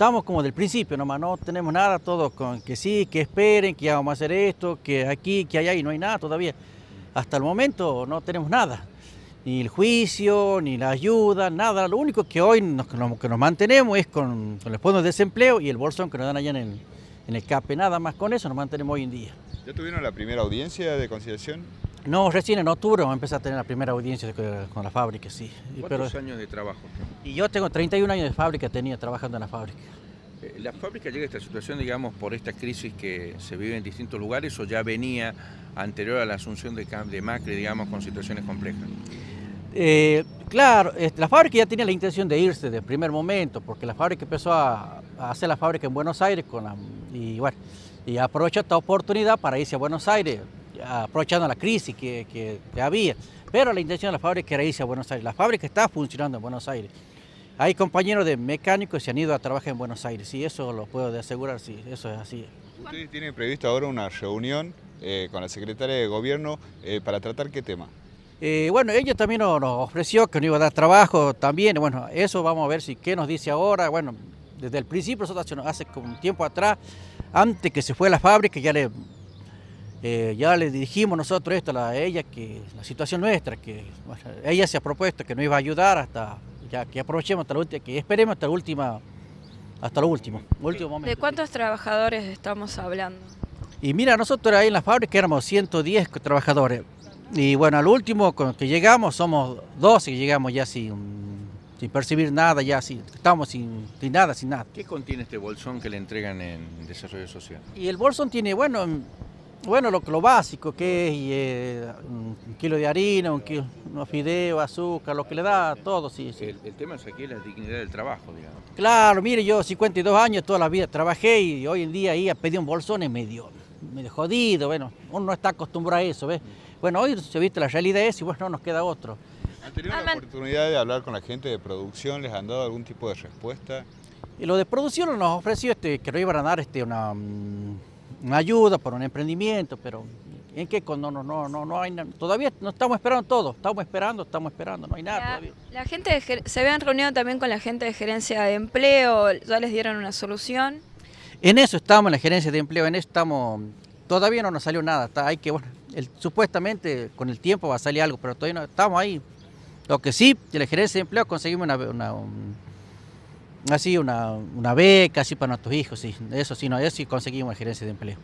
estamos como del principio nomás, no tenemos nada, todo con que sí, que esperen, que vamos a hacer esto, que aquí, que allá y no hay nada todavía. Hasta el momento no tenemos nada, ni el juicio, ni la ayuda, nada. Lo único que hoy nos, que nos mantenemos es con, con los fondos de desempleo y el bolsón que nos dan allá en el, en el CAPE, nada más con eso nos mantenemos hoy en día. ¿Ya tuvieron la primera audiencia de conciliación? No, recién en octubre vamos a tener la primera audiencia con la fábrica, sí. ¿Cuántos años de trabajo? Y yo tengo 31 años de fábrica, tenía trabajando en la fábrica. Eh, ¿La fábrica llega a esta situación, digamos, por esta crisis que se vive en distintos lugares o ya venía anterior a la asunción de, de Macri, digamos, con situaciones complejas? Eh, claro, la fábrica ya tenía la intención de irse desde el primer momento, porque la fábrica empezó a, hacer la fábrica en Buenos Aires con y bueno, y aprovechó esta oportunidad para irse a Buenos Aires aprovechando la crisis que, había. Pero la intención de la fábrica era irse a Buenos Aires. La fábrica está funcionando en Buenos Aires. Hay compañeros de mecánicos que se han ido a trabajar en Buenos Aires, sí, eso lo puedo asegurar, sí, eso es así. ¿Ustedes tienen previsto ahora una reunión eh, con la secretaria de Gobierno eh, para tratar qué tema? Eh, bueno, ella también nos, ofreció que nos iba a dar trabajo también, bueno, eso vamos a ver si qué nos dice ahora, bueno, desde el principio nosotros hace un tiempo atrás, antes que se fue a la fábrica, ya le eh, ya le dirigimos nosotros esto a ella, que la situación nuestra, que ella se ha propuesto que nos iba a ayudar hasta, ya que aprovechemos hasta la última, que esperemos hasta la última, hasta lo último, último momento. ¿De cuántos trabajadores estamos hablando? Y mira, nosotros ahí en la fábrica éramos 110 trabajadores. Y bueno, al último con que llegamos somos 12 y llegamos ya sin, sin percibir nada, ya sin, estamos sin, sin nada, sin nada. ¿Qué contiene este bolsón que le entregan en Desarrollo Social? Y el bolsón tiene, bueno, bueno, lo, lo básico, que es eh, un kilo de harina, un kilo, unos fideos, azúcar, lo que le da, todo, sí. El, tema es aquí la dignidad del trabajo, digamos. Claro, mire, yo 52 años, toda la vida trabajé y hoy en día ahí a pedir un bolsón es medio, medio jodido, bueno, uno no está acostumbrado a eso, ¿ves? Bueno, hoy se viste la realidad es y bueno, no nos queda otro. ¿Han tenido la oportunidad de hablar con la gente de producción? ¿Les han dado algún tipo de respuesta? Y lo de producción nos ofreció este, que nos iban a dar este, una mm, una ayuda por un emprendimiento, pero ¿en qué? No, no, no, no, no hay Todavía no estamos esperando todo, estamos esperando, estamos esperando, no hay nada todavía. La gente se habían reunido también con la gente de gerencia de empleo, ya les dieron una solución. En eso estamos, en la gerencia de empleo, en eso estamos, todavía no nos salió nada, está, hay que, bueno, supuestamente con el tiempo va a salir algo, pero todavía no estamos ahí. Lo que sí, de la gerencia de empleo conseguimos una, una así una, una beca así para nuestros hijos, sí. Eso sí, no, eso sí conseguimos gerencia de empleo.